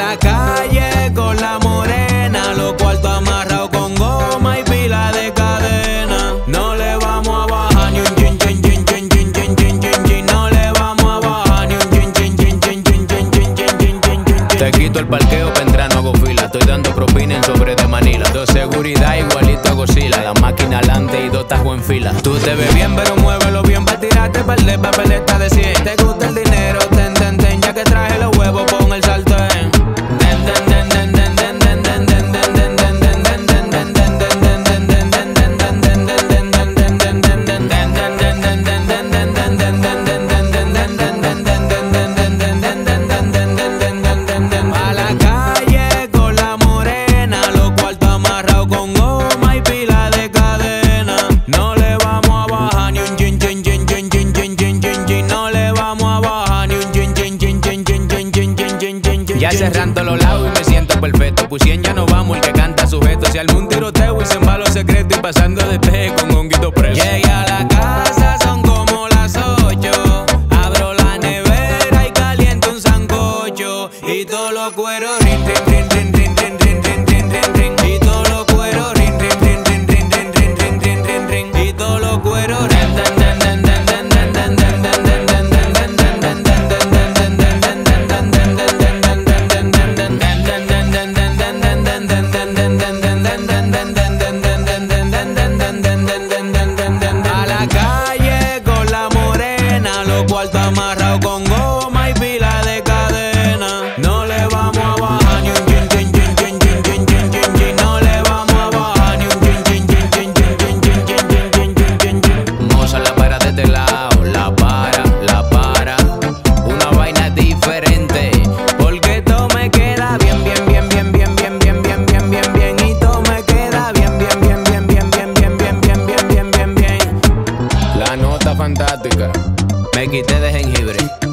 la calle con la morena, los cuartos amarrados con goma y pila de cadena. No le vamos a bajar ni un chin chin chin chin chin chin chin chin. No le vamos a bajar ni un chin chin chin chin chin chin chin chin chin chin chin. Te quito el parqueo, vendrá no hago fila. Estoy dando propina en sobre de Manila. Dos seguridad igualito a Godzilla. La máquina alante y dos tajos en fila. Tú te ves bien, pero muévelo bien para tirarte, para perder papeleta de 100. Te gusta el dinero cerrando los lados y me siento perfecto. Pues ya no vamos, el que canta sujeto. Si algún tiroteo y se embalo secreto y pasando de peje con honguito preso. Llegué a la casa, son como las 8. Abro la nevera y caliento un sancocho. Y todos los cueros, rin, rin, rin, rin, rin, rin, rin, rin, rin, rin. fantástica. Me quité de jengibre.